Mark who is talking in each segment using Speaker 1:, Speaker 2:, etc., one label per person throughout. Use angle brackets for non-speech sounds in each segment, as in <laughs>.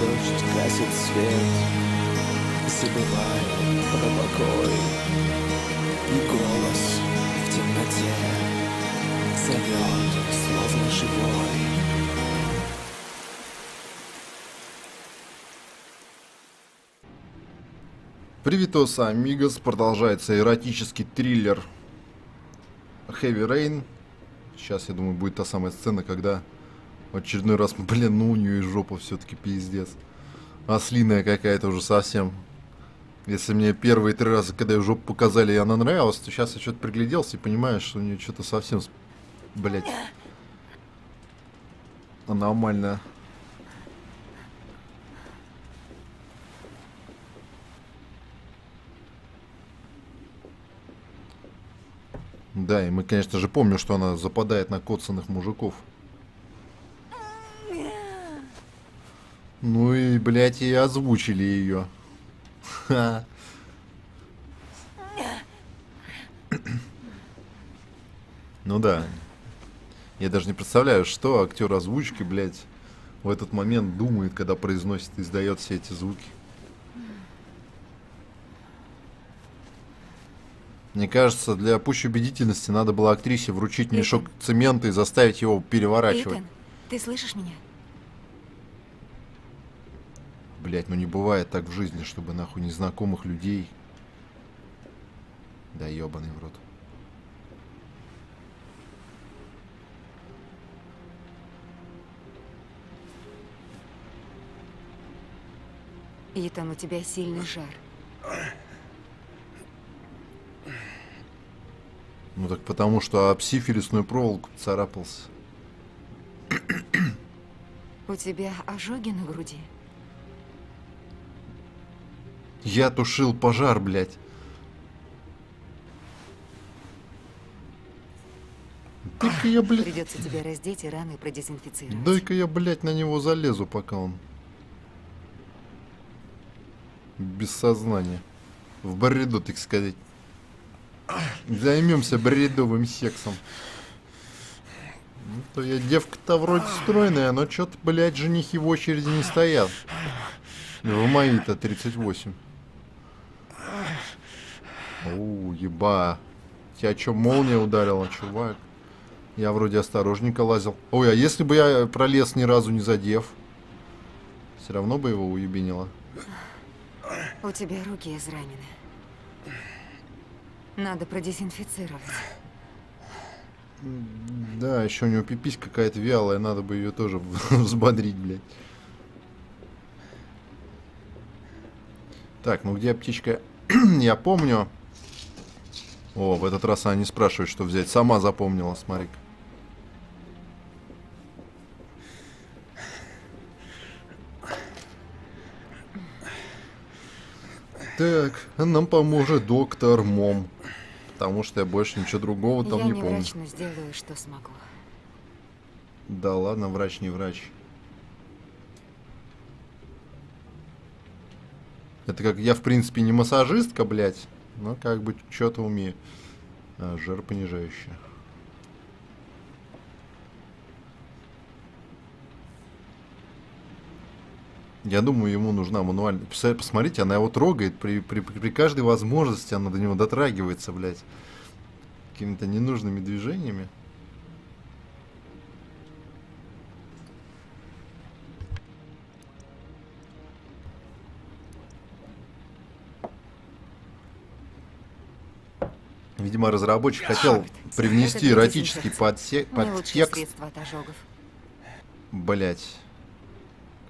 Speaker 1: дождь гасит свет, забываю про покой. И голос в темноте зовет, словно живой.
Speaker 2: Приветос, амигос, продолжается эротический триллер Heavy Rain. Сейчас, я думаю, будет та самая сцена, когда в очередной раз, <laughs> блин, ну у нее и жопа все-таки пиздец. Ослиная какая-то уже совсем. Если мне первые три раза, когда ее жопу показали, и она нравилась, то сейчас я что-то пригляделся и понимаю, что у нее что-то совсем, блядь, аномально. Да, и мы, конечно же, помним, что она западает на коцанных мужиков. Ну и, блядь, и озвучили ее. Ну да. Я даже не представляю, что актер озвучки, блядь, в этот момент думает, когда произносит и издает все эти звуки. Мне кажется, для пущей убедительности надо было актрисе вручить мешок
Speaker 3: Итан.
Speaker 2: цемента и заставить его переворачивать.
Speaker 3: Итан, ты слышишь меня?
Speaker 2: Блять, ну не бывает так в жизни, чтобы нахуй незнакомых людей. Да ебаный в рот.
Speaker 3: Итан, у тебя сильный жар.
Speaker 2: Ну так потому что об сифилисную проволоку царапался.
Speaker 3: У тебя ожоги на груди.
Speaker 2: Я тушил пожар, блядь. Дай-ка я, блядь,
Speaker 3: Придется тебя раздеть и раны продезинфицировать.
Speaker 2: дай-ка я, блядь, на него залезу, пока он без сознания. В бреду, так сказать. Займемся бредовым сексом. Ну, то я девка-то вроде стройная, но что-то, блядь, женихи в очереди не стоят. В мои-то 38. Оу, еба. Тебя что, молния ударила, чувак? Я вроде осторожненько лазил. Ой, а если бы я пролез ни разу не задев? Все равно бы его уебенило.
Speaker 3: У тебя руки изранены. Надо продезинфицировать.
Speaker 2: Да, еще у него пипись какая-то вялая, надо бы ее тоже <laughs> взбодрить, блядь. Так, ну где птичка? <clears throat> Я помню. О, в этот раз она не спрашивает, что взять. Сама запомнила, смотри -ка. Так, нам поможет доктор Мом. Потому что я больше ничего другого там
Speaker 3: Я
Speaker 2: не
Speaker 3: не
Speaker 2: помню.
Speaker 3: но сделаю, что смогу.
Speaker 2: Да ладно, врач не врач. Это как я, в принципе, не массажистка, блядь, но как бы что-то умею. А, жир понижающий. Я думаю, ему нужна мануальная... Посмотрите, она его трогает при, при, при каждой возможности, она до него дотрагивается, блядь. Какими-то ненужными движениями. Видимо, разработчик хотел привнести эротический
Speaker 3: дезинфекция.
Speaker 2: подсе-
Speaker 3: Не лучшее
Speaker 2: подтекст. Блять.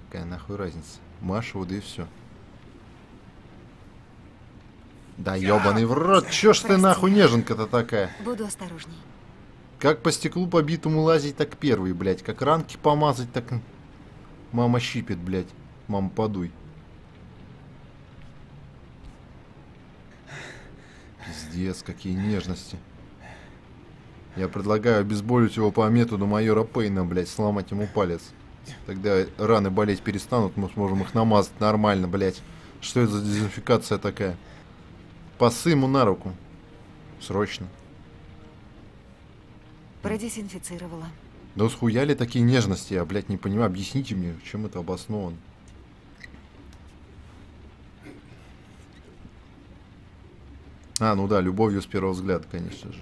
Speaker 2: Какая нахуй разница? Маша, вот и все. Да ебаный в рот, чё ж ты нахуй неженка-то такая?
Speaker 3: Буду осторожней.
Speaker 2: Как по стеклу побитому лазить, так первый, блядь. Как ранки помазать, так... Мама щипет, блядь. Мама, подуй. Пиздец, какие нежности. Я предлагаю обезболить его по методу майора Пейна, блядь, сломать ему палец. Тогда раны болеть перестанут, мы сможем их намазать нормально, блядь. Что это за дезинфекция такая? Пасы ему на руку. Срочно.
Speaker 3: Продезинфицировала.
Speaker 2: Да схуяли такие нежности, я, блядь, не понимаю. Объясните мне, чем это обосновано. А, ну да, любовью с первого взгляда, конечно же.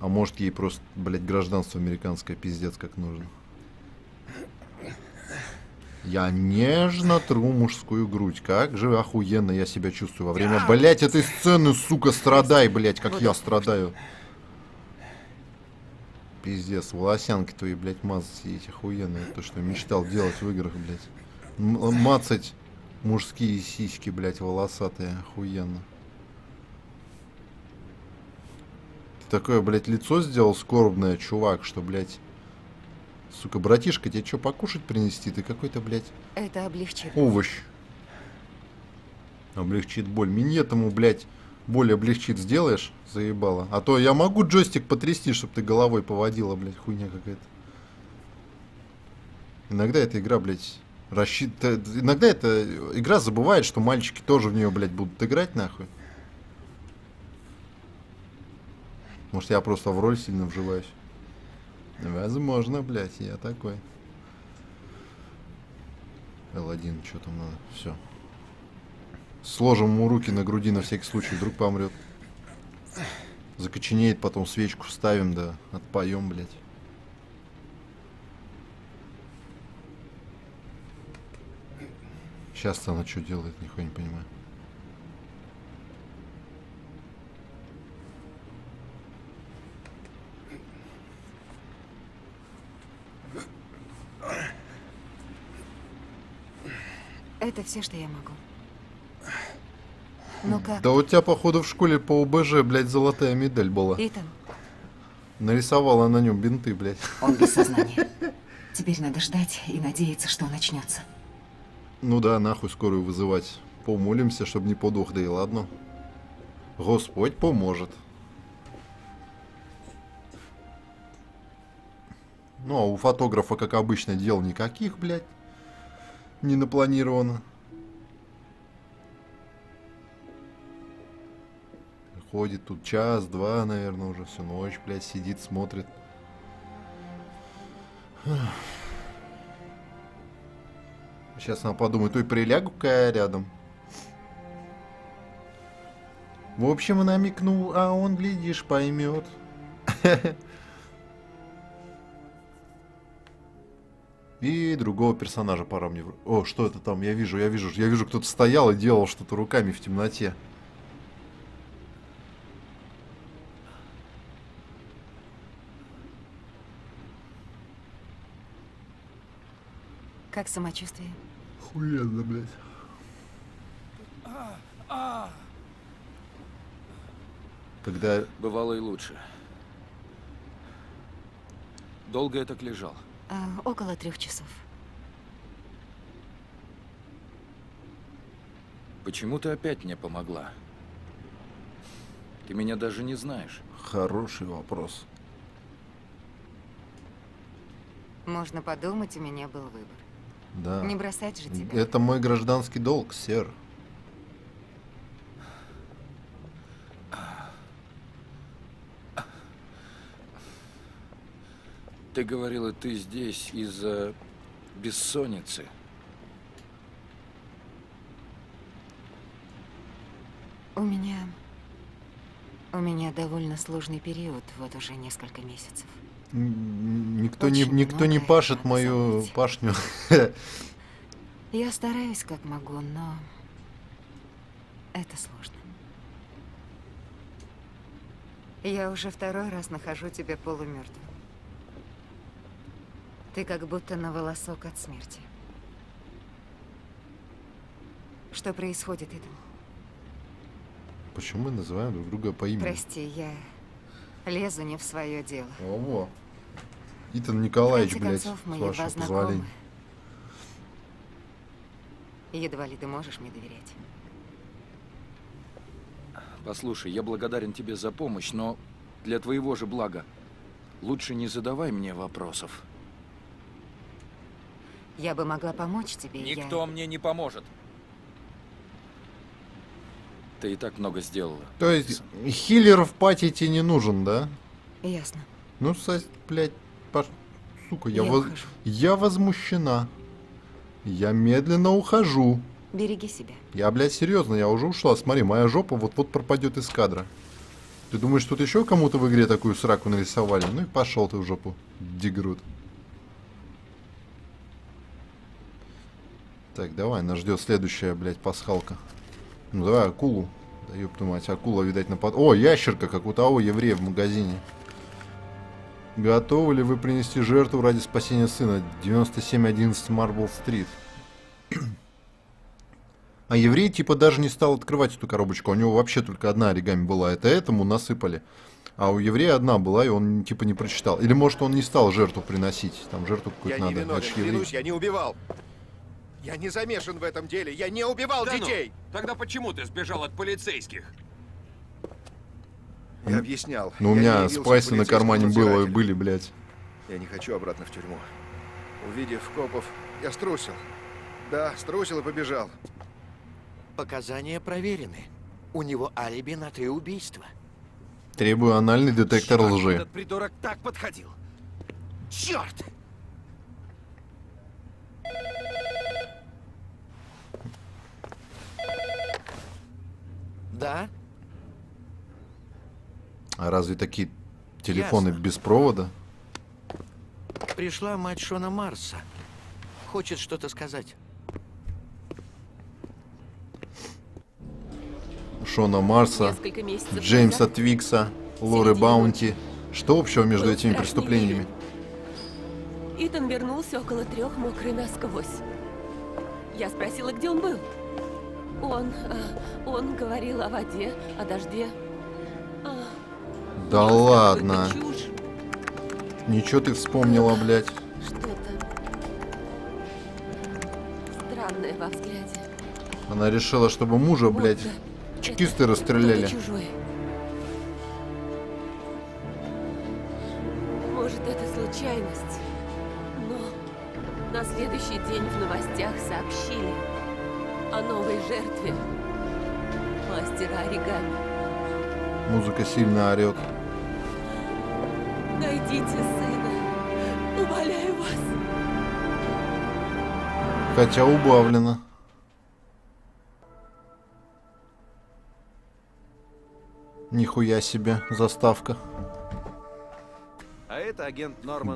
Speaker 2: А может ей просто, блядь, гражданство американское пиздец как нужно. Я нежно тру мужскую грудь. Как же охуенно я себя чувствую во время, блядь, этой сцены, сука, страдай, блядь, как я страдаю. Пиздец, волосянки твои, блядь, мазать эти охуенные. То, что я мечтал делать в играх, блядь. М- мацать мужские сиськи, блядь, волосатые, охуенно. Ты такое, блядь, лицо сделал скорбное, чувак, что, блядь... Сука, братишка, тебе что, покушать принести? Ты какой-то, блядь,
Speaker 3: Это облегчит.
Speaker 2: овощ. Облегчит боль. Минетому, блядь, боль облегчит сделаешь? Заебало. А то я могу джойстик потрясти, чтобы ты головой поводила, блядь, хуйня какая-то. Иногда эта игра, блядь, рассчит... э, Иногда эта игра забывает, что мальчики тоже в нее, блядь, будут играть, нахуй. Может, я просто в роль сильно вживаюсь. Возможно, блядь, я такой. L1, что там надо? Все. Сложим ему руки на груди на всякий случай, вдруг помрет. Закоченеет, потом свечку вставим, да отпоем, блядь. Сейчас она что делает, нихуя не понимаю.
Speaker 3: Это все, что я могу. Ну как?
Speaker 2: Да у тебя, походу, в школе по ОБЖ, блядь, золотая медаль была.
Speaker 3: Итан,
Speaker 2: Нарисовала на нем бинты, блядь.
Speaker 4: Он без сознания. <laughs> Теперь надо ждать и надеяться, что начнется.
Speaker 2: Ну да, нахуй скорую вызывать. Помолимся, чтобы не подох, да и ладно. Господь поможет. Ну, а у фотографа, как обычно, дел никаких, блядь. Не напланировано. Ходит тут час-два, наверное, уже всю ночь, блядь, сидит, смотрит. Сейчас она подумает, ой, прилягу-ка рядом. В общем, намекнул, а он, глядишь, поймет. <laughs> И другого персонажа пора мне... в- О, что это там? Я вижу, я вижу, я вижу, кто-то стоял и делал что-то руками в темноте.
Speaker 3: как самочувствие?
Speaker 2: Хуенно, блядь. Когда...
Speaker 1: Бывало и лучше. Долго я так лежал.
Speaker 3: А, около трех часов.
Speaker 1: Почему ты опять мне помогла? Ты меня даже не знаешь.
Speaker 2: Хороший вопрос.
Speaker 3: Можно подумать, у меня был выбор.
Speaker 2: Да.
Speaker 3: Не бросать же тебя.
Speaker 2: Это мой гражданский долг, сэр.
Speaker 1: Ты говорила, ты здесь из-за бессонницы.
Speaker 3: У меня... У меня довольно сложный период, вот уже несколько месяцев.
Speaker 2: Никто не, никто не пашет мою
Speaker 3: забыть.
Speaker 2: пашню. <laughs>
Speaker 3: Я стараюсь как могу, но... Это сложно. Я уже второй раз нахожу тебя полумертвым. Ты как будто на волосок от смерти. Что происходит, Итан?
Speaker 2: Почему мы называем друг друга по имени?
Speaker 3: Прости, я лезу не в свое дело.
Speaker 2: Ого. Итан Николаевич, блядь,
Speaker 3: концов,
Speaker 2: с
Speaker 3: мы
Speaker 2: вашего
Speaker 3: едва
Speaker 2: позволения.
Speaker 3: Едва ли ты можешь мне доверять.
Speaker 1: Послушай, я благодарен тебе за помощь, но для твоего же блага лучше не задавай мне вопросов.
Speaker 3: Я бы могла помочь тебе, и я...
Speaker 1: Никто мне не поможет. Ты и так много сделала.
Speaker 2: То есть хиллер в пати тебе не нужен, да?
Speaker 3: Ясно.
Speaker 2: Ну, сос, блядь, пош... сука, я,
Speaker 3: Я
Speaker 2: воз-
Speaker 3: ухожу.
Speaker 2: я возмущена. Я медленно ухожу.
Speaker 3: Береги себя.
Speaker 2: Я, блядь, серьезно, я уже ушла. Смотри, моя жопа вот-вот пропадет из кадра. Ты думаешь, тут еще кому-то в игре такую сраку нарисовали? Ну и пошел ты в жопу, дегрут. Так, давай, нас ждет следующая, блядь, пасхалка. Ну давай акулу. Да ёб мать, акула, видать, напад... О, ящерка, как у того еврея в магазине. Готовы ли вы принести жертву ради спасения сына? 9711 Марбл Стрит. А еврей типа даже не стал открывать эту коробочку. У него вообще только одна оригами была. Это этому насыпали. А у еврея одна была, и он типа не прочитал. Или может он не стал жертву приносить. Там жертву какую-то
Speaker 5: Я
Speaker 2: надо.
Speaker 5: не виновен, клянусь, я не убивал. Я не замешан в этом деле, я не убивал
Speaker 6: Да ну,
Speaker 5: детей.
Speaker 6: Тогда почему ты сбежал от полицейских?
Speaker 5: Я объяснял.
Speaker 2: Ну у меня спайсы на кармане было, были, блядь.
Speaker 5: Я не хочу обратно в тюрьму. Увидев копов, я струсил. Да, струсил и побежал.
Speaker 7: Показания проверены. У него алиби на три убийства.
Speaker 2: Требую анальный детектор
Speaker 6: Чёрт,
Speaker 2: лжи.
Speaker 6: Этот придурок так подходил.
Speaker 7: Черт! Да?
Speaker 2: А разве такие телефоны
Speaker 7: Ясно.
Speaker 2: без провода?
Speaker 7: Пришла мать Шона Марса. Хочет что-то сказать.
Speaker 2: Шона Марса, Джеймса
Speaker 8: назад
Speaker 2: Твикса, Лоры Баунти. Что общего между
Speaker 8: был
Speaker 2: этими преступлениями?
Speaker 8: Итан вернулся около трех, мокрый насквозь. Я спросила, где он был. Он, а, он говорил о воде, о дожде. А,
Speaker 2: Да
Speaker 8: нес
Speaker 2: ладно. Ничего ты вспомнила, блядь.
Speaker 8: Что-то странное во взгляде.
Speaker 2: Она решила, чтобы мужа, блядь,
Speaker 8: Будто
Speaker 2: чекисты
Speaker 8: это
Speaker 2: расстреляли.
Speaker 8: чужой. Может, это случайность, но на следующий день в новостях сообщили о новой жертве мастера оригами.
Speaker 2: Музыка сильно орет.
Speaker 8: Найдите сына. Умоляю вас.
Speaker 2: Хотя убавлено. Нихуя себе заставка.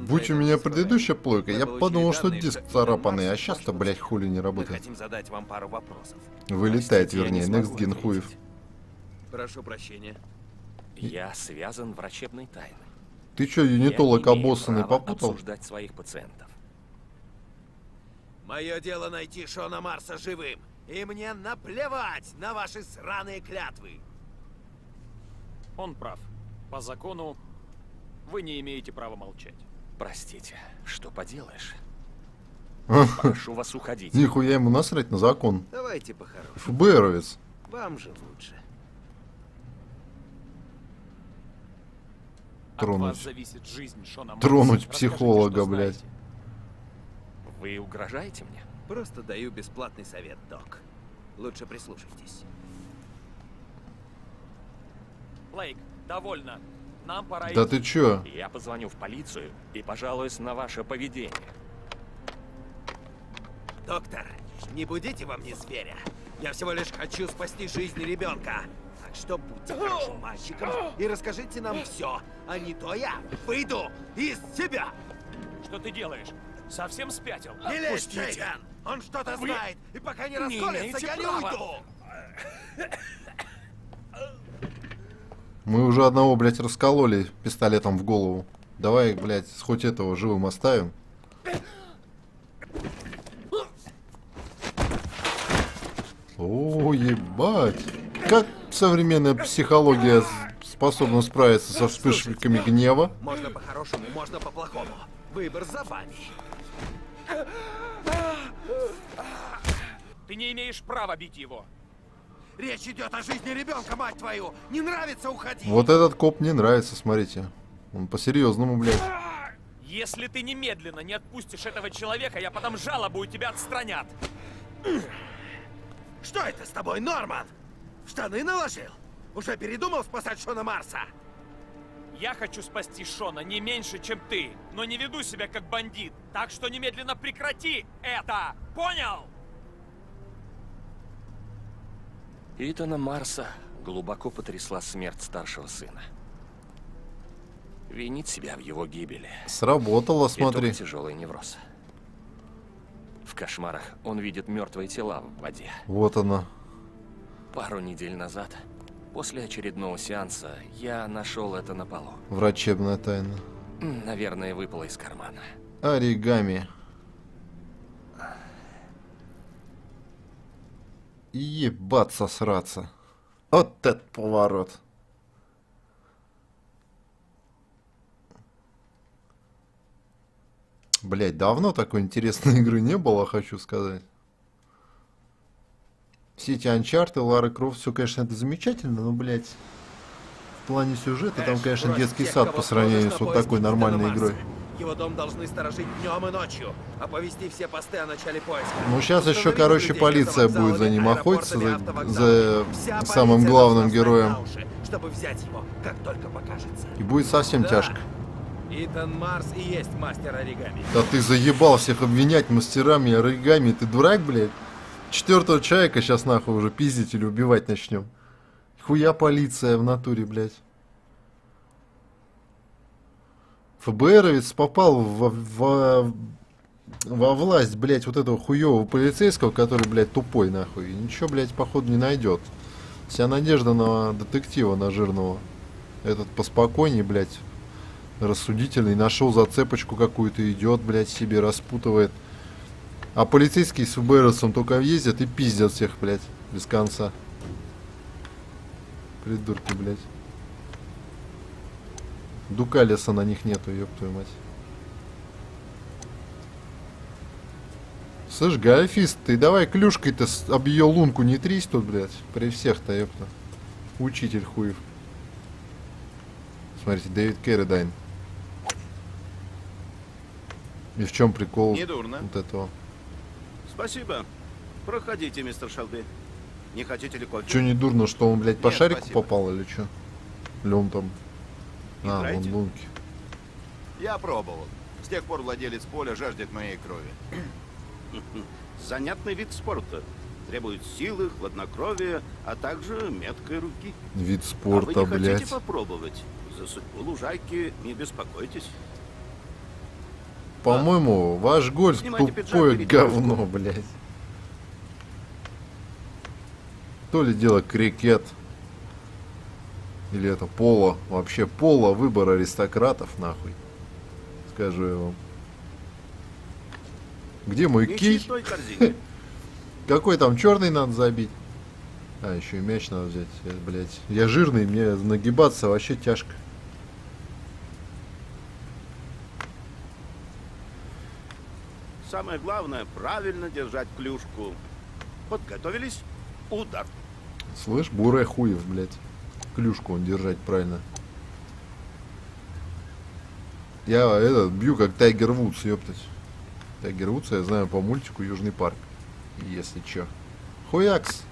Speaker 2: Будь у меня предыдущая плойка,
Speaker 6: Мы
Speaker 2: я подумал, что диск царапанный, а сейчас-то,
Speaker 6: в
Speaker 2: хули не
Speaker 6: Мы
Speaker 2: работает.
Speaker 6: хотим задать вам пару вопросов.
Speaker 2: Вылетает, вернее, Next Gen хуев.
Speaker 6: Прошу прощения.
Speaker 9: Я связан врачебной тайной.
Speaker 2: Ты чё, юнитолог обоссанный попутал?
Speaker 9: обсуждать своих пациентов.
Speaker 7: Мое дело найти Шона Марса живым. И мне наплевать на ваши сраные клятвы.
Speaker 10: Он прав. По закону вы не имеете права молчать.
Speaker 9: Простите, что поделаешь? <laughs> Прошу вас уходить.
Speaker 2: Нихуя ему насрать на закон.
Speaker 5: Давайте по-хорошему.
Speaker 2: ФБРовец.
Speaker 5: Вам же лучше.
Speaker 2: Тронуть.
Speaker 10: зависит жизнь Шона.
Speaker 2: Тронуть психолога, блядь.
Speaker 9: Вы угрожаете мне?
Speaker 7: Просто даю бесплатный совет, док. Лучше прислушайтесь.
Speaker 10: Блейк, довольно. Нам пора
Speaker 2: Да ты чё?
Speaker 9: Я позвоню в полицию и пожалуюсь на ваше поведение.
Speaker 7: Доктор, не будите во мне зверя. Я всего лишь хочу спасти жизнь ребенка. Так что будьте хорошим мальчиком и расскажите нам все. А не то я выйду из себя.
Speaker 10: Что ты делаешь? Совсем спятил?
Speaker 7: Не лезь, Джейден! Он что-то
Speaker 10: Вы
Speaker 7: знает, и пока не
Speaker 10: не
Speaker 7: расколется,
Speaker 10: имеете
Speaker 7: я не
Speaker 10: права.
Speaker 7: уйду! <laughs>
Speaker 2: Мы уже одного, блядь, раскололи пистолетом в голову. Давай, блядь, хоть этого живым оставим. О, ебать. Как современная психология способна справиться со вспышками гнева?
Speaker 7: Можно по-хорошему, можно по-плохому. Выбор за вами.
Speaker 10: Ты не имеешь права бить его.
Speaker 7: Речь идет о жизни ребенка, мать твою! Не нравится, уходи!
Speaker 2: Вот этот коп мне нравится, смотрите. Он по-серьезному, блядь.
Speaker 10: Если ты немедленно не отпустишь этого человека, я подам жалобу, и тебя отстранят.
Speaker 7: Что это с тобой, Норман? Штаны наложил? Уже передумал спасать Шона Марса?
Speaker 10: Я хочу спасти Шона не меньше, чем ты, но не веду себя как бандит. Так что немедленно прекрати это! Понял?
Speaker 9: Итана Марса глубоко потрясла смерть старшего сына. Винит себя в его гибели.
Speaker 2: Сработало, смотри.
Speaker 9: Итог тяжелый невроз. В кошмарах он видит мертвые тела в воде.
Speaker 2: Вот она.
Speaker 9: Пару недель назад, после очередного сеанса, я нашел это на полу.
Speaker 2: Врачебная тайна.
Speaker 9: Наверное, выпало из кармана.
Speaker 2: Оригами. Ебаться сраться. Вот этот поворот. Блять, давно такой интересной <laughs> игры не было, хочу сказать. Все эти Uncharted, Лара Крофт, все, конечно, это замечательно, но, блядь, в плане сюжета там, конечно, детский сад по сравнению с вот такой нормальной игрой.
Speaker 7: Его дом должны сторожить днем и ночью, оповести все посты о начале поиска.
Speaker 2: Ну, сейчас еще, короче, полиция будет за ним охотиться, за, за самым главным героем.
Speaker 7: уши, чтобы взять его, как только покажется.
Speaker 2: И будет совсем
Speaker 7: Да.
Speaker 2: тяжко.
Speaker 7: Итан Марс и есть мастер оригами.
Speaker 2: Да ты заебал всех обвинять мастерами оригами, ты дурак, блядь? Четвертого человека сейчас нахуй уже пиздить или убивать начнем. Хуя полиция в натуре, блядь. ФБРовец попал во, во, во власть, блядь, вот этого хуевого полицейского, который, блядь, тупой, нахуй. И ничего, блядь, походу не найдет. Вся надежда на детектива, на жирного. Этот поспокойнее, блядь, рассудительный, нашел зацепочку какую-то, идет, блядь, себе распутывает. А полицейские с ФБРовцем только ездят и пиздят всех, блядь, без конца. Придурки, блядь. Дукалиса на них нету, ёб твою мать. Слышь, Гаофист, ты давай клюшкой-то об ее лунку не трись тут, блядь. При всех-то, ёпта. Учитель хуев. Смотрите, Дэвид Керридайн. И в чем прикол
Speaker 11: Недурно.
Speaker 2: вот этого?
Speaker 11: Спасибо. Проходите, мистер Шелби. Не хотите ли кофе?
Speaker 2: Че не дурно, что он, блядь, по
Speaker 11: Нет,
Speaker 2: шарику
Speaker 11: спасибо.
Speaker 2: попал или что? Или он там... А, вон
Speaker 11: Играете?
Speaker 2: лунки.
Speaker 5: Я пробовал. С тех пор владелец поля жаждет моей крови. <laughs>
Speaker 11: Занятный вид спорта. Требует силы, хладнокровия, а также меткой руки.
Speaker 2: Вид
Speaker 11: а
Speaker 2: спорта,
Speaker 11: вы не
Speaker 2: блядь.
Speaker 11: хотите попробовать? За судьбу лужайки не беспокойтесь.
Speaker 2: По-моему, ваш гольф
Speaker 11: Снимайте
Speaker 2: тупое говно, блядь. То ли дело крикет. Или это поло. Вообще поло выбор аристократов, нахуй. Скажу я вам. Где мой кий? <laughs> Какой там черный надо забить? А, еще и мяч надо взять. Я, блядь. Я жирный, мне нагибаться вообще тяжко.
Speaker 11: Самое главное, правильно держать клюшку. Подготовились? Удар.
Speaker 2: Слышь, буре хуев, блядь. Клюшку он держать правильно. Я этот бью как Тайгер Вудс, ёптать. Тайгер Вудс я знаю по мультику Южный парк. Если чё. Хуякс.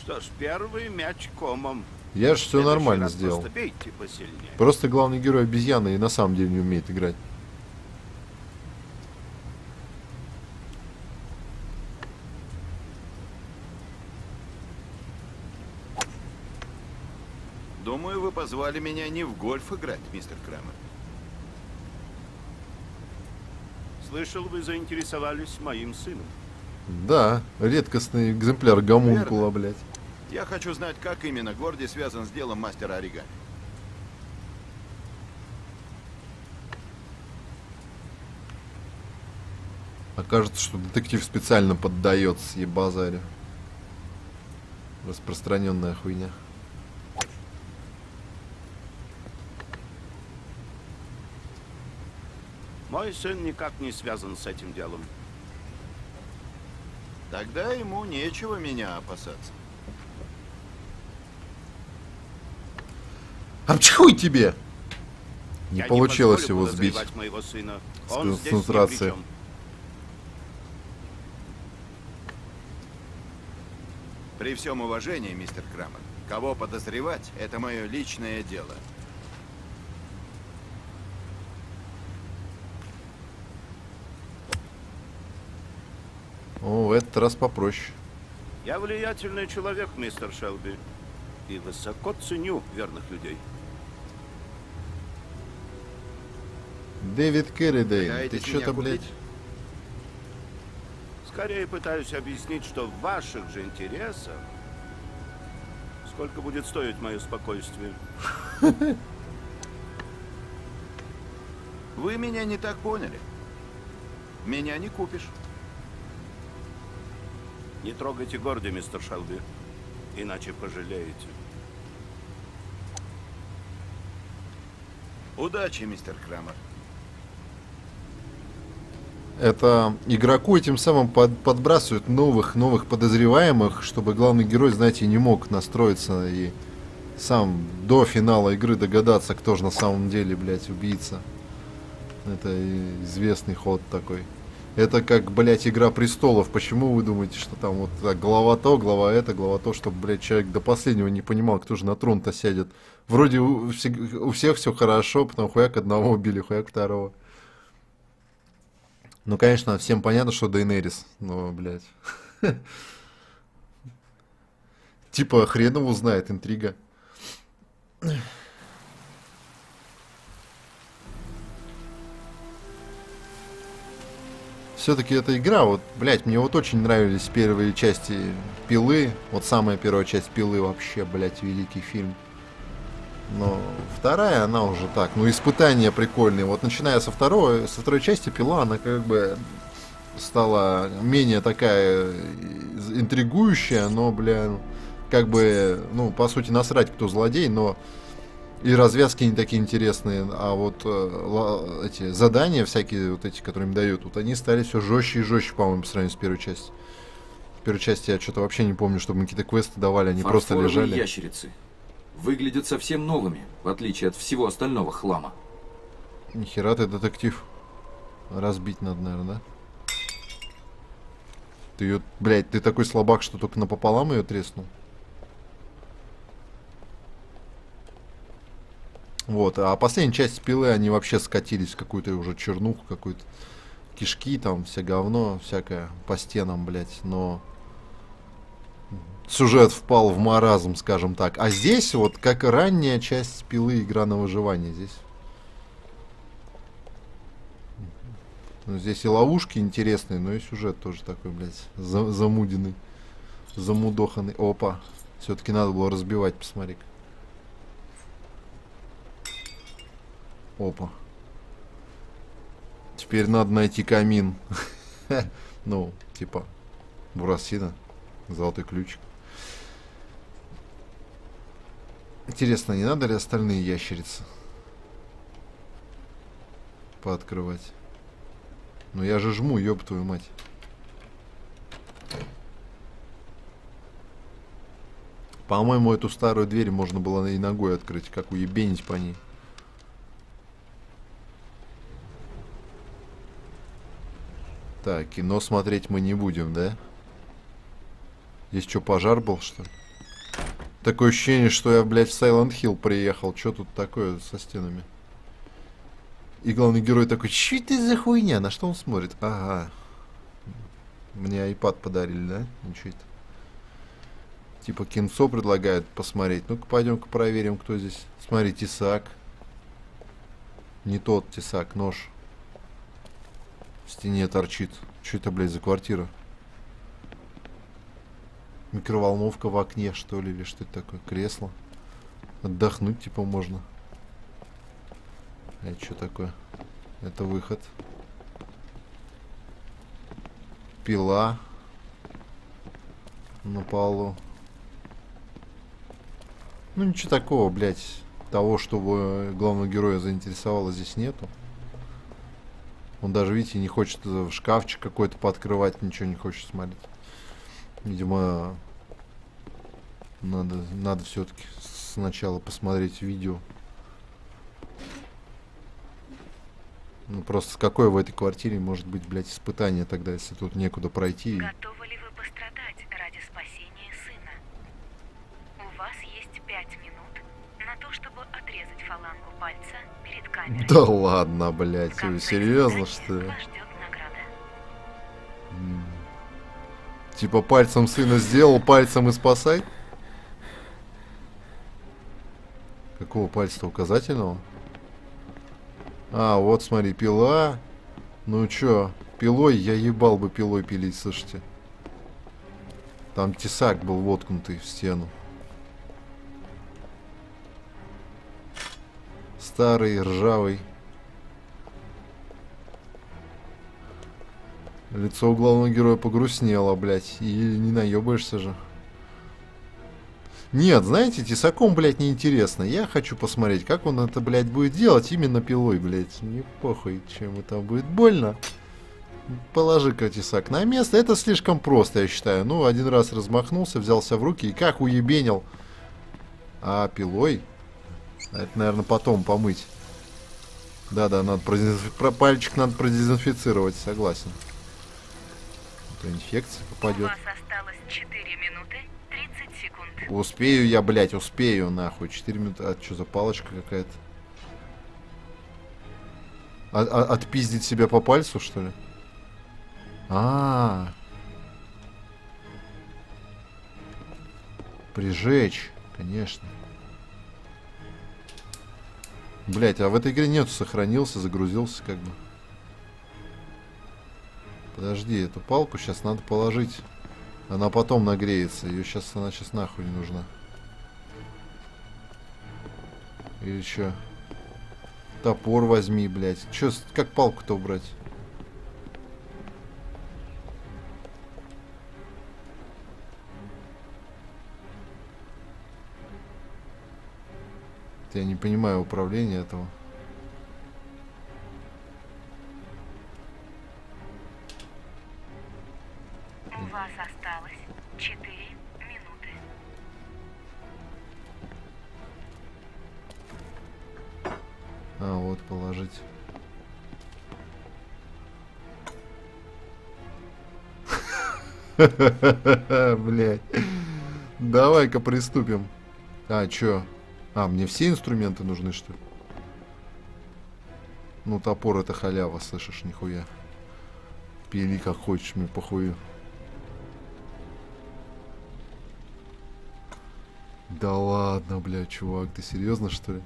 Speaker 11: Что ж, первый мяч комом.
Speaker 2: Я ж все нормально сделал.
Speaker 11: Просто бейте посильнее.
Speaker 2: Просто главный герой обезьяны и на самом деле не умеет играть.
Speaker 5: Позвали меня не в гольф играть, мистер Крамер.
Speaker 11: Слышал, вы заинтересовались моим сыном.
Speaker 2: Да, редкостный экземпляр гомункула, блядь.
Speaker 5: Я хочу знать, как именно Горди связан с делом мастера оригами.
Speaker 2: Окажется, что детектив специально поддается ебазаре. Распространенная хуйня.
Speaker 11: Мой сын никак не связан с этим делом.
Speaker 5: Тогда ему нечего меня опасаться.
Speaker 2: Обчхуй тебе! Не
Speaker 11: Я
Speaker 2: получилось
Speaker 11: позволю
Speaker 2: его сбить.
Speaker 11: моего сына.
Speaker 2: С
Speaker 11: Он
Speaker 2: концентрацией.
Speaker 11: чем.
Speaker 5: При всем уважении, мистер Крамер, кого подозревать, это мое личное дело.
Speaker 2: О, в этот раз попроще.
Speaker 11: Я влиятельный человек, мистер Шелби. И высоко ценю верных людей.
Speaker 2: Дэвид Кэрридейн, ты что-то, блядь...
Speaker 11: Скорее пытаюсь объяснить, что в ваших же интересах... Сколько будет стоить мое спокойствие?
Speaker 5: Вы меня не так поняли. Меня не купишь.
Speaker 11: Не трогайте Горди, мистер Шелби. Иначе пожалеете.
Speaker 5: Удачи, мистер Крамер.
Speaker 2: Это игроку этим самым под- подбрасывают новых, новых подозреваемых, чтобы главный герой, знаете, не мог настроиться и сам до финала игры догадаться, кто же на самом деле, блядь, убийца. Это известный ход такой. Это как, блядь, Игра Престолов. Почему вы думаете, что там вот так, глава то, глава это, глава то, чтобы, блядь, человек до последнего не понимал, кто же на трон-то сядет. Вроде у, у всех все хорошо, потом хуяк одного убили, хуяк второго. Ну, конечно, всем понятно, что Дейнерис, но, блядь. <laughs> Типа, хрен его знает, интрига. Все-таки эта игра, вот, блядь, мне вот очень нравились первые части Пилы. Вот самая первая часть Пилы вообще, блядь, великий фильм. Но вторая, она уже так, ну, испытания прикольные. Вот начиная со второй, со второй части Пила, она как бы стала менее такая интригующая, но, бля, как бы, ну, по сути, насрать, кто злодей, но и развязки не такие интересные, а вот э, эти задания всякие, вот эти, которые им дают, вот они стали все жестче и жестче, по-моему, по сравнению с первой частью. В первой части я что-то вообще не помню, чтобы мы какие-то квесты давали, они просто лежали.
Speaker 1: ящерицы. Выглядят совсем новыми, в отличие от всего остального хлама.
Speaker 2: Нихера ты детектив. Разбить надо, наверное, да? Ты ее, блядь, ты такой слабак, что только напополам ее треснул. Вот, а последняя часть пилы, они вообще скатились в какую-то уже чернуху, какую-то кишки там, все говно, всякое по стенам, блядь, но сюжет впал в маразм, скажем так. А здесь вот, как и ранняя часть пилы, игра на выживание здесь. Ну, здесь и ловушки интересные, но и сюжет тоже такой, блядь, за- замуденный, замудоханный. Опа, все-таки надо было разбивать, посмотри. Опа. Теперь надо найти камин. <laughs> Ну, типа, Бурасина, золотой ключик. Интересно, не надо ли остальные ящерицы пооткрывать? Ну я же жму, ёб твою мать. По-моему, эту старую дверь можно было и ногой открыть, как уебенить по ней. Так, кино смотреть мы не будем, да? Здесь что, пожар был, что ли? Такое ощущение, что я, блядь, в Silent Hill приехал. Что тут такое со стенами? И главный герой такой, что это за хуйня? На что он смотрит? Ага. Мне iPad подарили, да? Ничего это. Типа кинцо предлагают посмотреть. Ну-ка, пойдем-ка проверим, кто здесь. Смотри, тесак. Не тот тесак, нож. В стене торчит. Что это, блядь, за квартира? Микроволновка в окне, что ли, или что это такое? Кресло. Отдохнуть, типа, можно. А это что такое? Это выход. Пила. На полу. Ну ничего такого, блядь. Того, что главного героя заинтересовало, здесь нету. Он даже, видите, не хочет э, в шкафчик какой-то пооткрывать, ничего не хочет смотреть. Видимо, надо, надо все-таки сначала посмотреть видео. Ну просто с какой в этой квартире может быть, блядь, испытание тогда, если тут некуда пройти? и-
Speaker 12: Готовы ли вы пострадать ради спасения сына? У вас есть пять минут на то, чтобы отрезать фалангу пальца перед камерой.
Speaker 2: Да ладно, блядь, вы серьезно, что ли? Типа пальцем сына сделал, пальцем и спасай? Какого пальца указательного? А, вот смотри, пила. Ну чё, пилой я ебал бы пилой пилить, слышите. Там тесак был воткнутый в стену. Старый, ржавый. Лицо у главного героя погрустнело, блядь. И не наебаешься же. Нет, знаете, тесаком, блядь, неинтересно. Я хочу посмотреть, как он это, блядь, будет делать именно пилой, блядь. Не похуй, чем это будет больно. Положи-ка тесак на место. Это слишком просто, я считаю. Ну, один раз размахнулся, взялся в руки и как уебенил. А пилой? Это, наверное, потом помыть. Да-да, надо продезинф... пальчик надо продезинфицировать, согласен. А то инфекция попадет.
Speaker 12: У вас осталось 4 минуты 30 секунд.
Speaker 2: Успею я, блядь, успею, нахуй. 4 минуты. А что за палочка какая-то? А, а, отпиздить себя по пальцу, что ли? А, -а, а. Прижечь, конечно. Блять, а в этой игре нет, сохранился, загрузился как бы. Подожди, эту палку сейчас надо положить. Она потом нагреется. Ее сейчас, она сейчас нахуй не нужна. Или что? Топор возьми, блядь. Че, как палку-то убрать? Я не понимаю управления этого.
Speaker 12: У вас осталось 4 минуты.
Speaker 2: А, вот положить. <laughs> Блять. Давай-ка приступим. А, чё? А, мне все инструменты нужны, что ли? Ну, топор это халява, слышишь, нихуя. Пили как хочешь, мне похую. Да ладно, бля, чувак, ты серьезно, что ли?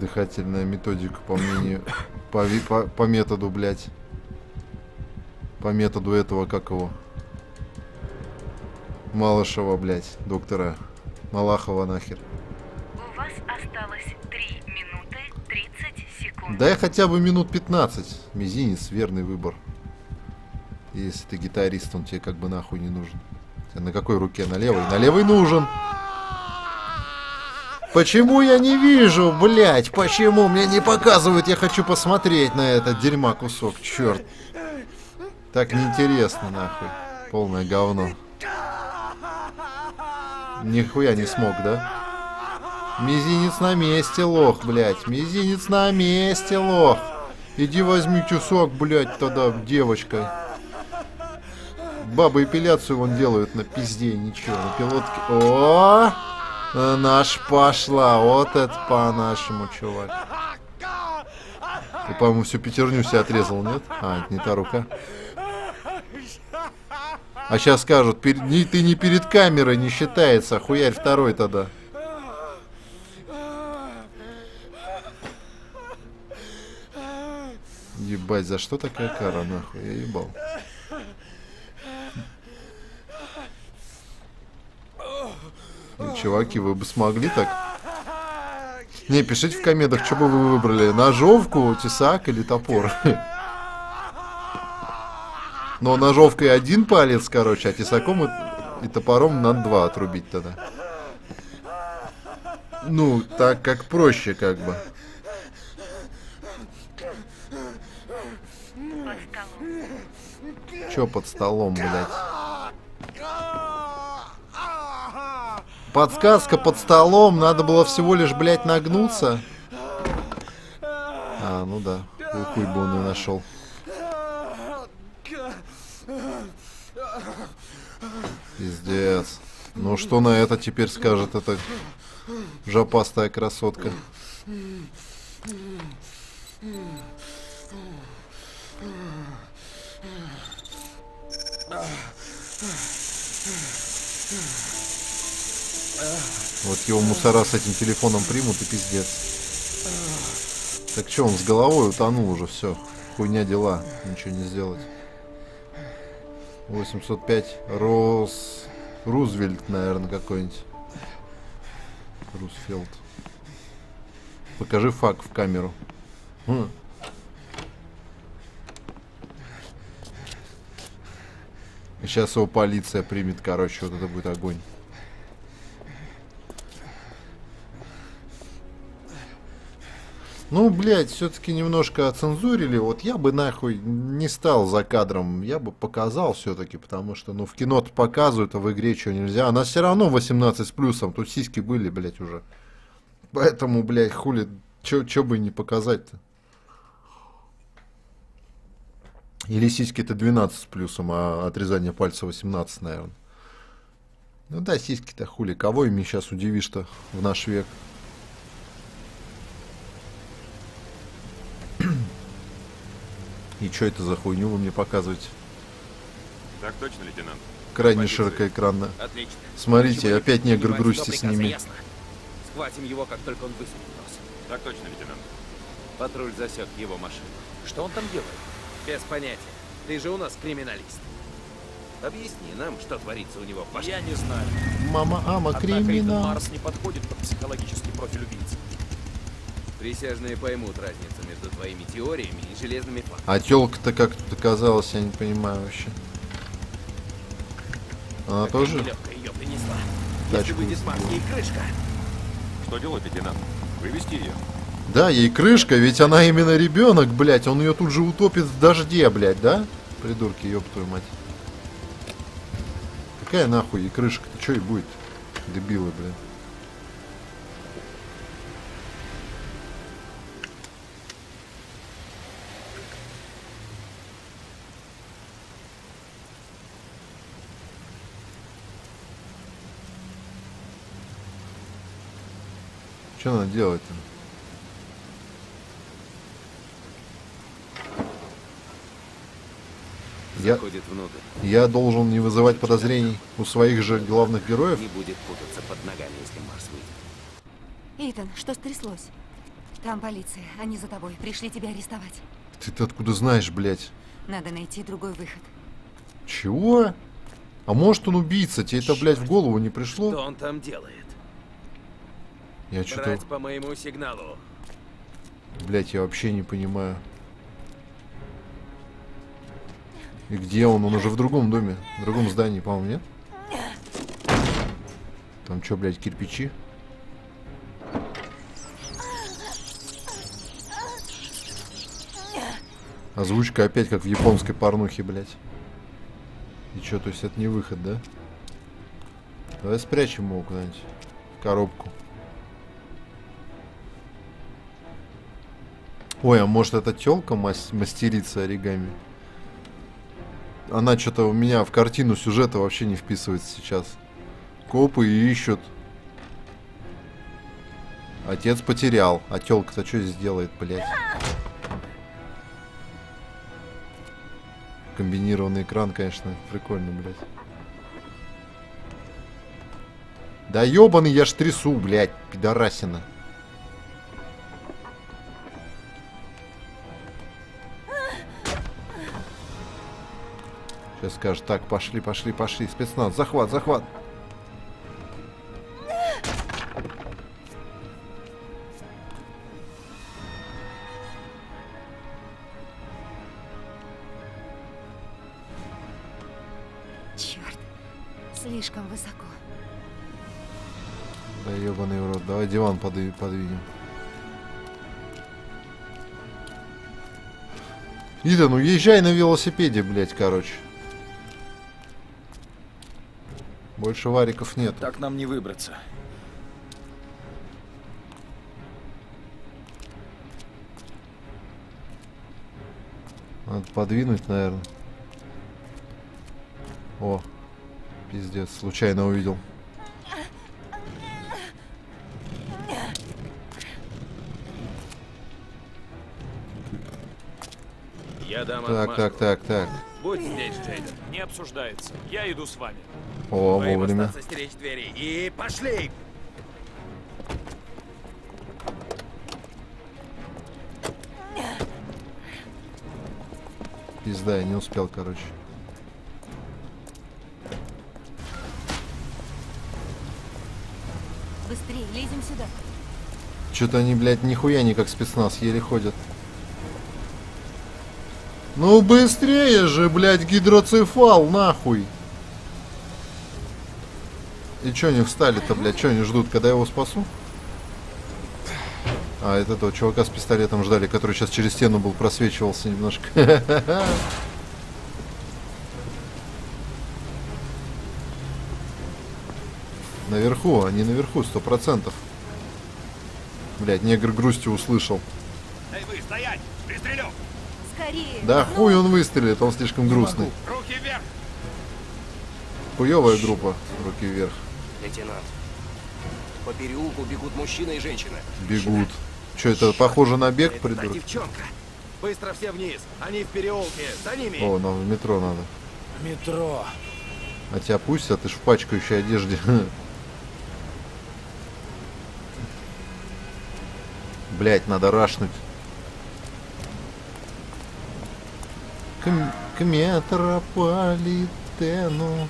Speaker 2: Дыхательная методика, по мнению... По, по, по методу, блядь. По методу этого, как его? Малышева, блядь, доктора. Малахова нахер.
Speaker 12: У вас осталось 3 минуты 30 секунд.
Speaker 2: Да я хотя бы минут 15. Мизинец, верный выбор. Если ты гитарист, он тебе как бы нахуй не нужен. Тебе на какой руке? На левой? На левой нужен. Почему я не вижу, блять? Почему мне не показывают? Я хочу посмотреть на этот дерьма кусок, черт. Так неинтересно, нахуй. Полное говно. Нихуя не смог, да? Мизинец на месте, лох, блядь. Мизинец на месте, лох. Иди возьми кусок, блядь, тогда, девочка. Бабы эпиляцию вон делают на пизде, ничего, на пилотке. О! -о, -о! Наш пошла. Вот это по-нашему, чувак. Ты, по-моему, всю пятерню себе отрезал, нет? А, это не та рука. А сейчас скажут, ты не перед камерой не считается, хуярь второй тогда. Ебать, за что такая кара, нахуй? Я ебал. Чуваки, вы бы смогли так? Не, пишите в комментах, что бы вы выбрали. Ножовку, тесак или топор. Но ножовкой один палец, короче, а тесаком и, и топором надо два отрубить тогда. Ну, так как проще, как бы. Чё под столом, блядь? Подсказка под столом, надо было всего лишь, блядь, нагнуться. А, ну да, хуй бы он и нашел. Пиздец. Ну что на это теперь скажет это Жопастая красотка. Вот его мусора с этим телефоном примут и пиздец. Так что, он с головой утонул уже, все. Хуйня дела, ничего не сделать. 805 Рос... Рузвельт, наверное, какой-нибудь. Рузвельт. Покажи фак в камеру. Хм. Сейчас его полиция примет, короче, вот это будет огонь. Ну, блядь, все-таки немножко оцензурили. Вот я бы нахуй не стал за кадром. Я бы показал все-таки, потому что, ну, в кино-то показывают, а в игре что нельзя. Она все равно 18 с плюсом. Тут сиськи были, блядь, уже. Поэтому, блядь, хули, что бы не показать-то. Или сиськи-то 12 с плюсом, а отрезание пальца 18, наверное. Ну да, сиськи-то хули. Кого ими сейчас удивишь-то в наш век? И что это за хуйню вы мне показываете?
Speaker 13: Так точно, лейтенант.
Speaker 2: Крайне
Speaker 13: Позиции.
Speaker 2: широкоэкранно.
Speaker 7: Отлично.
Speaker 2: Смотрите,
Speaker 7: Ничего
Speaker 2: опять
Speaker 7: не
Speaker 2: негр грусти с ними.
Speaker 7: ясно. Схватим его, как только он высунет нос.
Speaker 13: Так точно, лейтенант.
Speaker 7: Патруль засек его машину.
Speaker 6: Что он там делает?
Speaker 7: Без понятия. Ты же у нас криминалист. Объясни нам, что творится у него в башке.
Speaker 10: Я не знаю.
Speaker 2: Мама Ама
Speaker 10: Однако
Speaker 2: криминал.
Speaker 10: Марс не подходит под психологический профиль убийцы.
Speaker 7: Присяжные поймут разницу между твоими теориями и железными фактами.
Speaker 2: А телка-то как тут оказалась, я не понимаю вообще. Она тоже?
Speaker 7: Нелегко ее принесла. Если выйдет ей крышка.
Speaker 13: Что делать, лейтенант? Вывести ее?
Speaker 2: Да, ей крышка, ведь она именно ребенок, блядь. Он ее тут же утопит в дожде, блядь, да? Придурки, ёб твою мать. Какая нахуй ей крышка-то? Что и будет? Дебилы, блядь. Что надо делать-то? Я,
Speaker 7: Заходит внутрь.
Speaker 2: я должен не вызывать подозрений у своих же главных героев?
Speaker 7: Не будет путаться под ногами, если Марс выйдет.
Speaker 3: Итан, что стряслось? Там полиция, они за тобой, пришли тебя арестовать.
Speaker 2: Ты-то откуда знаешь, блядь?
Speaker 3: Надо найти другой выход.
Speaker 2: Чего? А может он убийца? Тебе это, блядь, в голову не
Speaker 7: Что
Speaker 2: пришло?
Speaker 7: он там делает?
Speaker 2: Я что-то,
Speaker 7: по моему сигналу.
Speaker 2: блядь, я вообще не понимаю. И где он? Он уже в другом доме, в другом здании, по-моему, нет? Там что, блядь, кирпичи? Озвучка опять как в японской порнухе, блядь. И что, то есть это не выход, да? Давай спрячем его куда-нибудь. В коробку. Ой, а может это телка мастерица оригами? Она что-то у меня в картину сюжета вообще не вписывается сейчас. Копы ищут. Отец потерял. А телка-то что здесь делает, блядь? Комбинированный экран, конечно, прикольно, блядь. Да ебаный, я ж трясу, блядь, пидорасина. Сейчас скажет, так, пошли, пошли, пошли, спецназ, захват, захват.
Speaker 3: Черт, слишком высоко.
Speaker 2: Да ебаный в рот, давай диван подви- подвинем. Ида, ну езжай на велосипеде, блядь, короче. Больше вариков нет.
Speaker 1: Так нам не выбраться.
Speaker 2: Надо подвинуть, наверное. О, пиздец, случайно увидел.
Speaker 6: Я дам
Speaker 2: так,
Speaker 6: отмашку.
Speaker 2: так, так, так.
Speaker 6: Будь здесь, Джейден.
Speaker 10: Не обсуждается. Я иду с вами.
Speaker 2: О, вовремя.
Speaker 6: двери. И пошли!
Speaker 2: Пизда, я не успел, короче.
Speaker 3: Быстрее, лезем сюда.
Speaker 2: Что-то они, блядь, нихуя не как спецназ, еле ходят. Ну быстрее же, блядь, гидроцефал, нахуй. И чё они встали-то, блядь, чё они ждут, когда я его спасу? А, это того чувака с пистолетом ждали, который сейчас через стену был, просвечивался немножко. <laughs> Наверху, они наверху, сто процентов. Блядь, негр грустью услышал.
Speaker 7: Эй, вы, стоять! Пристрелю!
Speaker 3: Скорее!
Speaker 2: Да хуй он выстрелит, он слишком грустный.
Speaker 7: Руки вверх!
Speaker 2: Хуевая группа, руки вверх,
Speaker 14: Лейтенант, по переулку бегут мужчина и женщина.
Speaker 2: бегут. Че это, похоже на бег, придурок?
Speaker 6: девчонка. Быстро все вниз. Они в переулке. За ними.
Speaker 2: О, нам в метро надо.
Speaker 6: Метро.
Speaker 2: А тебя пустят, ты ж в пачкающей одежде. <laughs> Блять, надо рашнуть. К, к метрополитену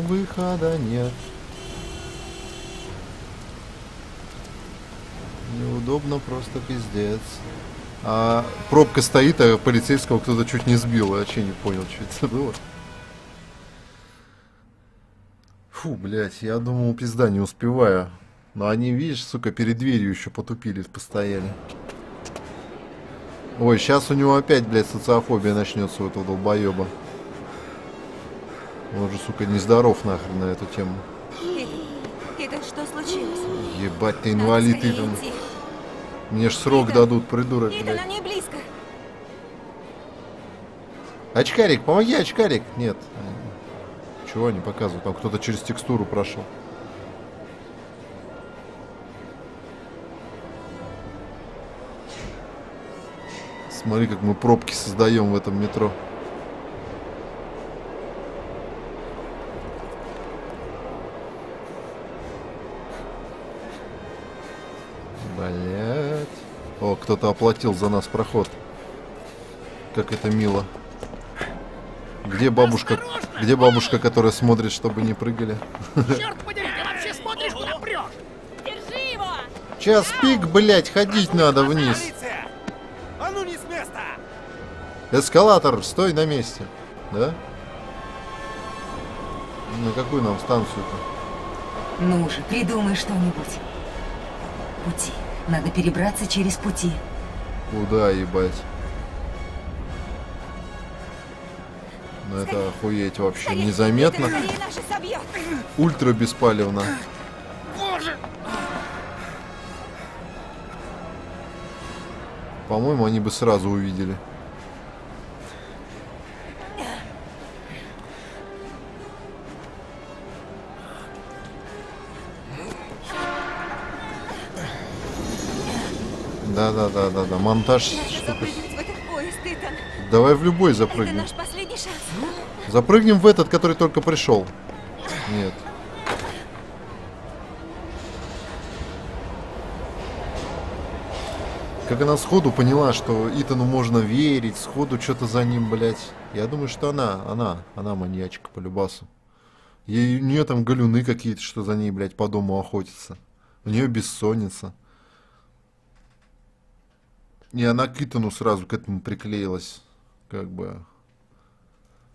Speaker 2: выхода нет. Неудобно, просто пиздец. А пробка стоит, а полицейского кто-то чуть не сбил. Я вообще не понял, что это было. Фу, блядь, я думал, пизда, не успеваю. Но они, видишь, сука, перед дверью еще потупили, постояли. Ой, сейчас у него опять, блядь, социофобия начнется у этого долбоеба. Он же, сука, нездоров нахрен на эту тему.
Speaker 3: Итан, что случилось?
Speaker 2: Ебать, ты инвалид,
Speaker 3: идти.
Speaker 2: Мне ж срок дадут, придурок,
Speaker 3: Итан,
Speaker 2: блядь.
Speaker 3: они близко.
Speaker 2: Очкарик, помоги, очкарик. Нет. Чего они показывают? Там кто-то через текстуру прошел. Смотри, как мы пробки создаем в этом метро. Кто-то оплатил за нас проход. Как это мило. Где бабушка? Где бабушка, которая смотрит, чтобы не прыгали?
Speaker 15: Черт подери, ты вообще смотришь, куда прешь? Держи его!
Speaker 2: Час пик, блять, ходить надо вниз.
Speaker 7: А ну не с места!
Speaker 2: Эскалатор, стой на месте. Да? На какую нам станцию-то?
Speaker 4: Ну же, придумай что-нибудь. Пути. Надо перебраться через пути.
Speaker 2: Куда, ебать? Ну это охуеть вообще незаметно. Ультра беспалевно.
Speaker 15: Боже!
Speaker 2: По-моему, они бы сразу увидели. Монтаж.
Speaker 3: Надо
Speaker 2: штука.
Speaker 3: запрыгнуть в этот поезд.
Speaker 2: Давай в любой запрыгнем. Запрыгнем в этот, который только пришел. Нет. Как она сходу поняла, что Итану можно верить, сходу что-то за ним, блядь. Я думаю, что она, она, она маньячка по любасу. Ей, у нее там галюны какие-то, что за ней, блядь, по дому охотятся. У нее бессонница. И она к Итану сразу к этому приклеилась. Как бы.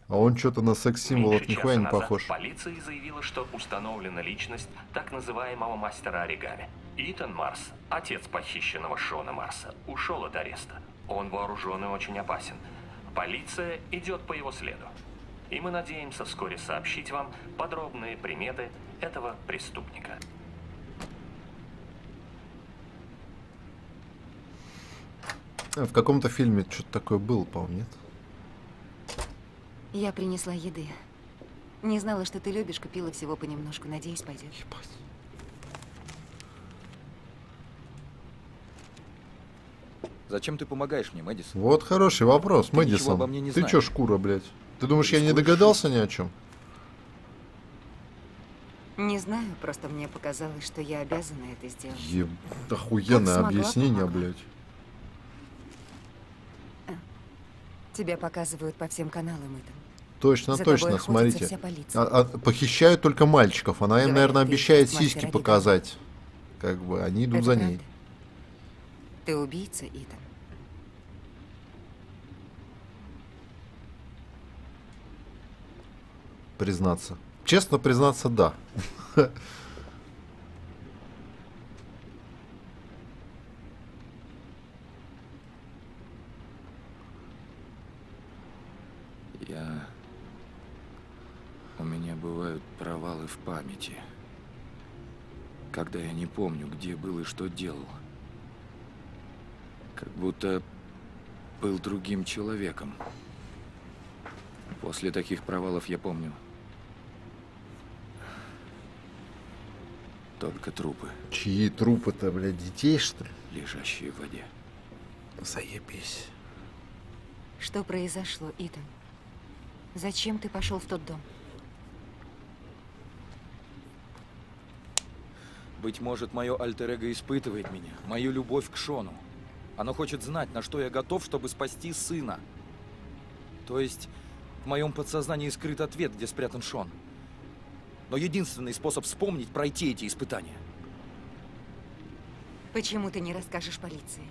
Speaker 2: А он что-то на секс-символ от нихуя не похож.
Speaker 9: Полиция заявила, что установлена личность так называемого мастера оригами. Итан Марс, отец похищенного Шона Марса, ушел от ареста. Он вооружен и очень опасен. Полиция идет по его следу. И мы надеемся вскоре сообщить вам подробные приметы этого преступника.
Speaker 2: А, В каком-то фильме что-то такое было, по-моему, нет?
Speaker 3: Я принесла еды. Не знала, что ты любишь, купила всего понемножку. Надеюсь, пойдет.
Speaker 1: Зачем ты помогаешь мне, Мэдисон?
Speaker 2: Вот хороший вопрос,
Speaker 1: Ты
Speaker 2: Мэдисон.
Speaker 1: обо мне не
Speaker 2: Ты
Speaker 1: знаешь.
Speaker 2: чё, шкура, блядь? Ты думаешь, я не догадался ни о чем?
Speaker 3: Не знаю, просто мне показалось, что я обязана это сделать.
Speaker 2: Еб... Охуенное
Speaker 3: смогла,
Speaker 2: объяснение,
Speaker 3: помогла.
Speaker 2: блядь.
Speaker 3: Тебя показывают по всем каналам, Итан.
Speaker 2: Точно,
Speaker 3: За
Speaker 2: точно, смотрите. А- а- похищают только мальчиков. Она им, наверное, обещает сиськи показать. Как бы они идут
Speaker 3: Это
Speaker 2: за
Speaker 3: правда.
Speaker 2: ней.
Speaker 3: Ты убийца, Итан.
Speaker 2: Признаться. Честно признаться, да. <laughs>
Speaker 1: Я... У меня бывают провалы в памяти. Когда я не помню, где был и что делал. Как будто был другим человеком. После таких провалов я помню только трупы,
Speaker 2: Чьи трупы-то, блядь, детей, что ли?
Speaker 1: лежащие в воде.
Speaker 2: Заебись.
Speaker 3: Что произошло, Итан? Зачем ты пошел в тот дом?
Speaker 1: Быть может, мое альтер-эго испытывает меня, мою любовь к Шону. Оно хочет знать, на что я готов, чтобы спасти сына. То есть, в моем подсознании скрыт ответ, где спрятан Шон. Но единственный способ вспомнить – пройти эти испытания.
Speaker 3: Почему ты не расскажешь полиции?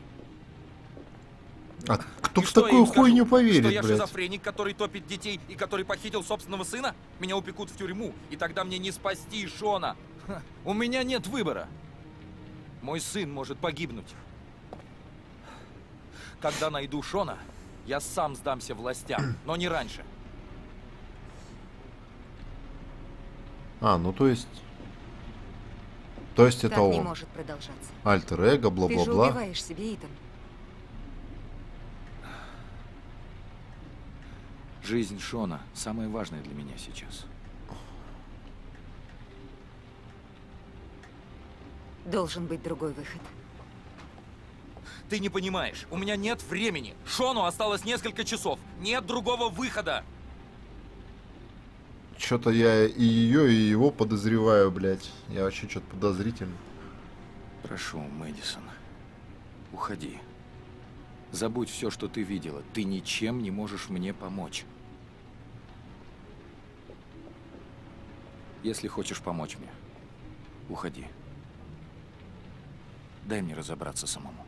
Speaker 2: А кто
Speaker 1: И
Speaker 2: в такую
Speaker 1: им скажу?
Speaker 2: хуйню
Speaker 1: Что
Speaker 2: поверит,
Speaker 1: я
Speaker 2: блядь?
Speaker 1: шизофреник, который топит детей и который похитил собственного сына? Меня упекут в тюрьму, и тогда мне не спасти Шона. Ха, у меня нет выбора. Мой сын может погибнуть. Когда найду Шона, я сам сдамся властям, но не раньше.
Speaker 2: А, ну то есть... То есть это
Speaker 3: так не
Speaker 2: он.
Speaker 3: может продолжаться.
Speaker 2: Альтер-эго,
Speaker 3: Ты же
Speaker 2: бла-бла-бла.
Speaker 3: убиваешь себе, Итан.
Speaker 1: Жизнь Шона самое важное для меня сейчас.
Speaker 3: Должен быть другой выход.
Speaker 1: Ты не понимаешь, у меня нет времени. Шону осталось несколько часов. Нет другого выхода.
Speaker 2: Что-то я и ее, и его подозреваю, блядь. Я вообще что-то подозрительный.
Speaker 1: Прошу, Мэдисон, уходи. Забудь все, что ты видела. Ты ничем не можешь мне помочь. Если хочешь помочь мне, уходи. Дай мне разобраться самому.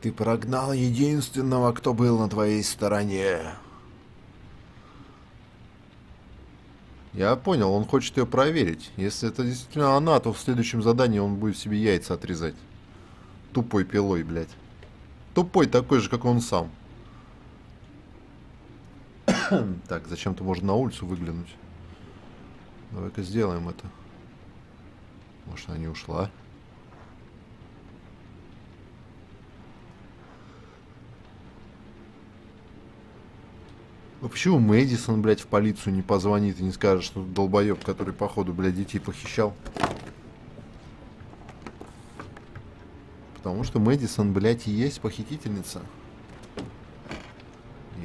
Speaker 2: Ты прогнал единственного, кто был на твоей стороне. Я понял, он хочет ее проверить. Если это действительно она, то в следующем задании он будет себе яйца отрезать. Тупой пилой, блядь. Тупой такой же, как он сам. <coughs> так, зачем-то можно на улицу выглянуть. Давай-ка сделаем это. Может, она не ушла? Ну почему Мэдисон, блядь, в полицию не позвонит и не скажет, что долбоеб, который, походу, блядь, детей похищал? Потому что Мэдисон, блядь, и есть похитительница.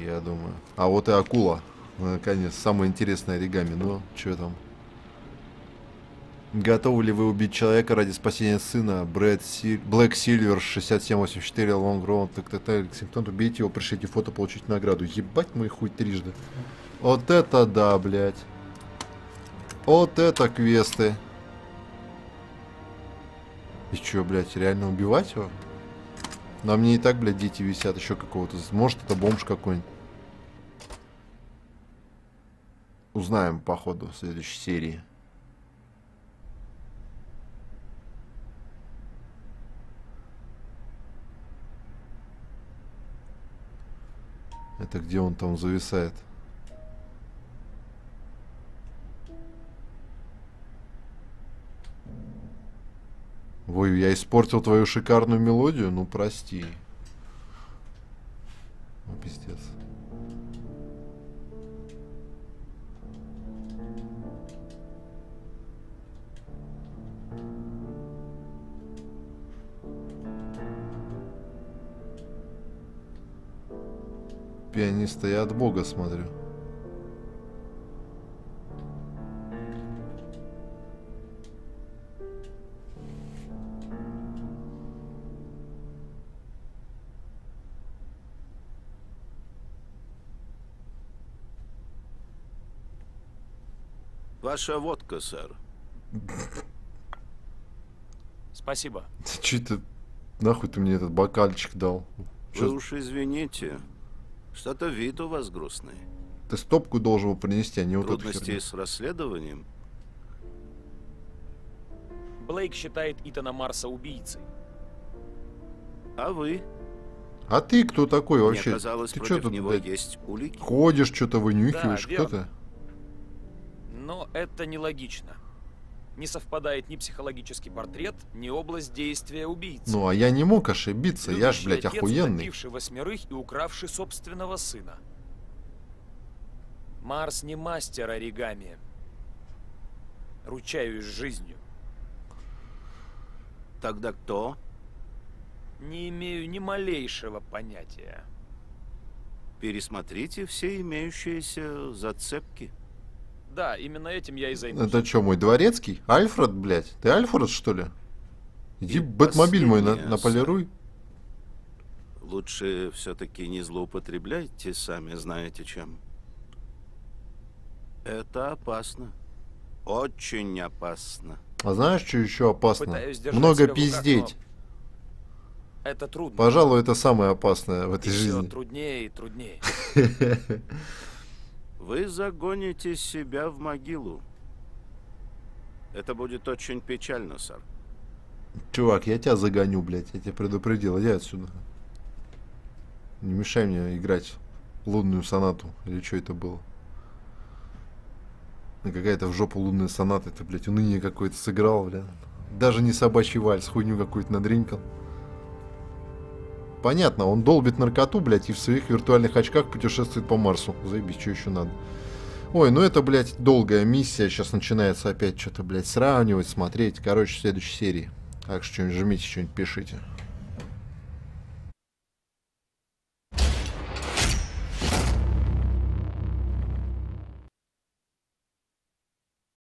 Speaker 2: Я думаю. А вот и акула. Наконец, самое интересное оригами. Ну, что там? Готовы ли вы убить человека ради спасения сына? Брэд Си... Блэк Сильвер 6784 Long Road. Так, так, так. Лексингтон, убейте его, пришлите фото, получить награду. Ебать мой хуй трижды. Вот это да, блядь. Вот это квесты. И чё, блядь, реально убивать его? На мне и так, блядь, дети висят, еще какого-то. Может, это бомж какой-нибудь. Узнаем, походу, в следующей серии. Это где он там зависает? Ой, я испортил твою шикарную мелодию? Ну, прости. Ну, Пианиста я от бога смотрю.
Speaker 11: Ваша водка, сэр.
Speaker 10: Спасибо.
Speaker 2: Че ты... Нахуй ты мне этот бокальчик дал?
Speaker 11: Вы
Speaker 2: Чё-
Speaker 11: уж извините. Что-то вид у вас грустный.
Speaker 2: Ты стопку должен был принести, а не вот эту
Speaker 11: Трудности
Speaker 2: херню.
Speaker 11: с расследованием?
Speaker 10: Блейк считает Итана Марса убийцей.
Speaker 11: А вы?
Speaker 2: А ты кто такой
Speaker 11: Мне
Speaker 2: вообще?
Speaker 11: казалось,
Speaker 2: ты чё тут,
Speaker 11: него
Speaker 2: блядь,
Speaker 11: есть улики.
Speaker 2: ходишь, что-то вынюхиваешь?
Speaker 10: Да,
Speaker 2: кто
Speaker 10: верно.
Speaker 2: ты?
Speaker 10: Но это нелогично. Не совпадает ни психологический портрет, ни область действия убийцы.
Speaker 2: Ну, а я не мог ошибиться, я ж,
Speaker 10: Любящий
Speaker 2: блядь,
Speaker 10: отец,
Speaker 2: охуенный.
Speaker 10: добивший восьмерых и укравший собственного сына. Марс не мастер оригами. Ручаюсь жизнью.
Speaker 11: Тогда кто?
Speaker 10: Не имею ни малейшего понятия.
Speaker 11: Пересмотрите все имеющиеся зацепки.
Speaker 10: Да, именно этим я и займусь.
Speaker 2: Это что, мой дворецкий? Альфред, блядь? Ты Альфред, что ли? Иди Бэтмобиль мой на- наполируй.
Speaker 11: Лучше все-таки не злоупотребляйте, сами знаете чем. Это опасно. Очень опасно.
Speaker 2: А знаешь, что еще опасно? Много пиздеть.
Speaker 10: Это трудно.
Speaker 2: Пожалуй, это самое опасное в этой
Speaker 10: И все
Speaker 2: жизни.
Speaker 10: труднее и труднее. <laughs>
Speaker 11: Вы загоните себя в могилу. Это будет очень печально, сэр.
Speaker 2: Чувак, я тебя загоню, блядь, я тебя предупредил, иди отсюда. Не мешай мне играть лунную сонату, или что это было. Какая-то в жопу лунная соната, это, блядь, уныние какое-то сыграл, блядь. Даже не собачий вальс, хуйню какую-то надринкал. Понятно, он долбит наркоту, блядь, и в своих виртуальных очках путешествует по Марсу. Заебись, что еще надо. Ой, ну это, блядь, долгая миссия. Сейчас начинается опять что-то, блядь, сравнивать, смотреть. Короче, в следующей серии. Так что что-нибудь жмите, что-нибудь пишите.